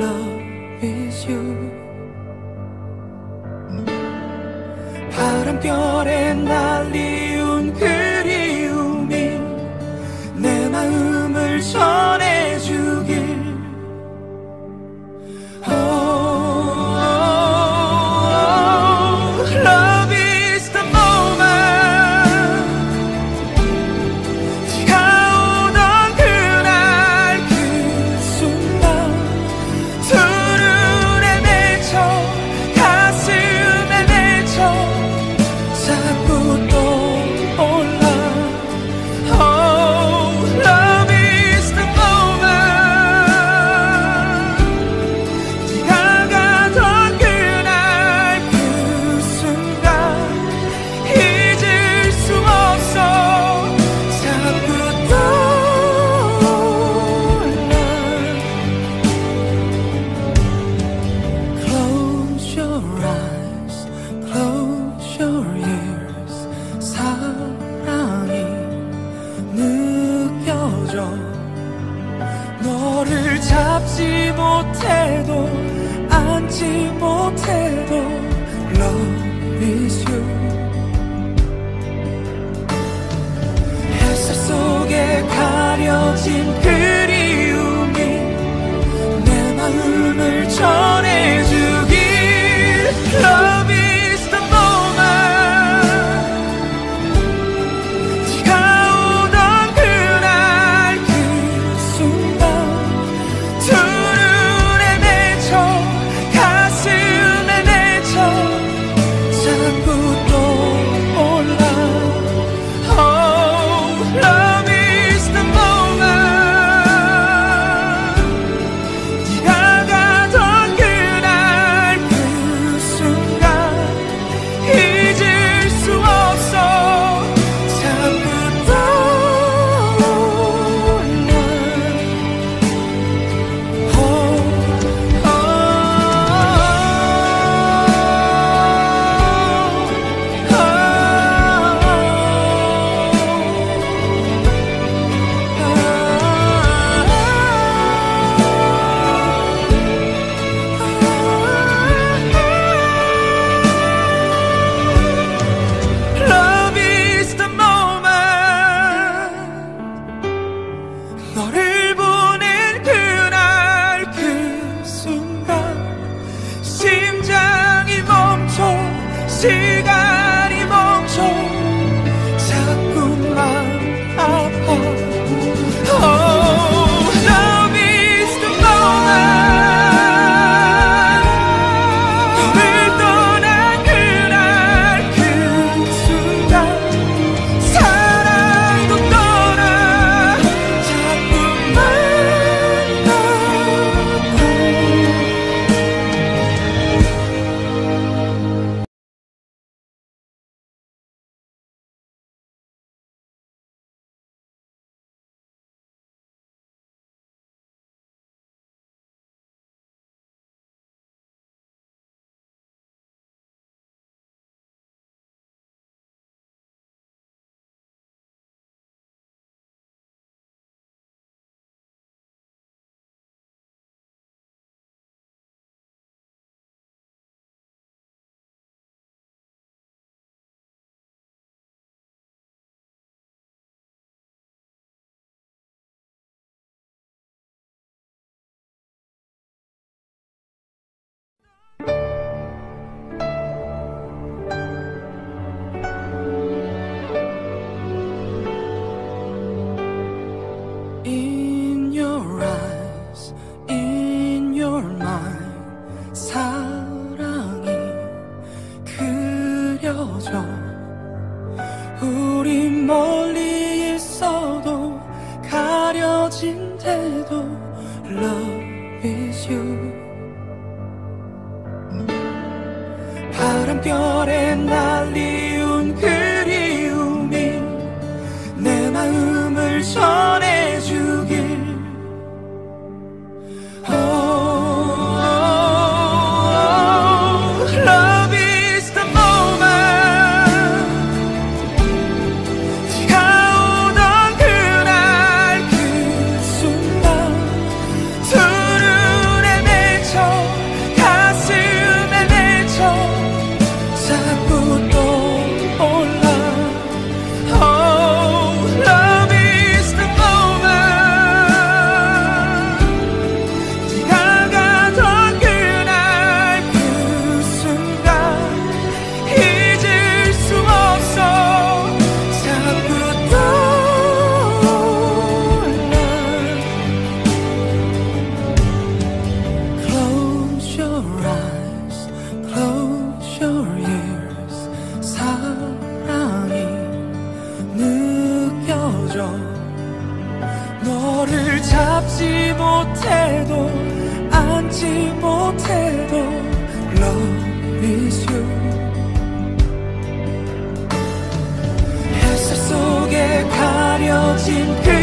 love is you 바람결에 날 알지 못해도 너를 한결에 날리운 그리움이 내 마음을 전 먼저 너를 잡지 못해도 안지 못해도 Love is you. 햇살 속에 가려진 그